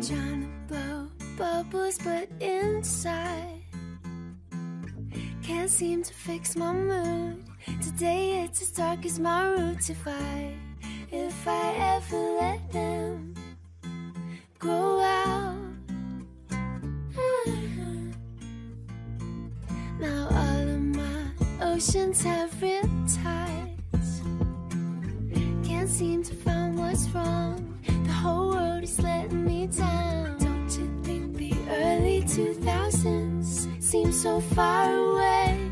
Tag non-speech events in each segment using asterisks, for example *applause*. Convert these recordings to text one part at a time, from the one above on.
Trying to blow bubbles, but inside can't seem to fix my mood. Today it's as dark as my roots. If I, if I ever let them grow out, *sighs* now all of my oceans have riptides. Can't seem to find what's wrong. The whole world seems so far away.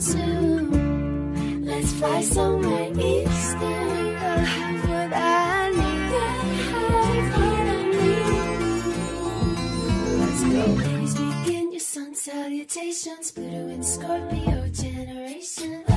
soon. Let's fly somewhere eastern. I have what I need. Let's go. Begin your sun salutations. Pluto and Scorpio generation.